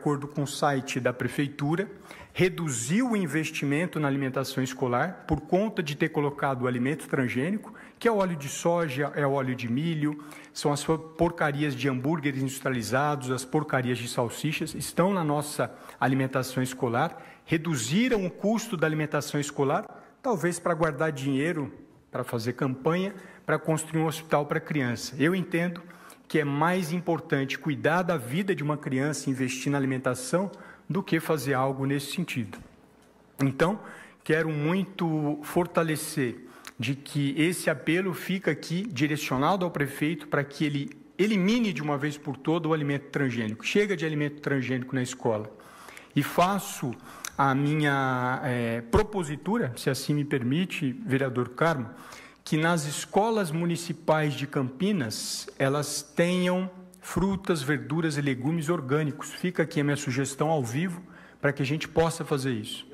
acordo com o site da prefeitura, reduziu o investimento na alimentação escolar por conta de ter colocado o alimento transgênico, que é óleo de soja, é óleo de milho, são as porcarias de hambúrgueres industrializados, as porcarias de salsichas, estão na nossa alimentação escolar, reduziram o custo da alimentação escolar, talvez para guardar dinheiro para fazer campanha para construir um hospital para criança. Eu entendo que é mais importante cuidar da vida de uma criança, investir na alimentação, do que fazer algo nesse sentido. Então, quero muito fortalecer de que esse apelo fica aqui direcionado ao prefeito para que ele elimine de uma vez por todas o alimento transgênico. Chega de alimento transgênico na escola. E faço a minha é, propositura, se assim me permite, vereador Carmo, que nas escolas municipais de Campinas elas tenham frutas, verduras e legumes orgânicos. Fica aqui a minha sugestão ao vivo para que a gente possa fazer isso.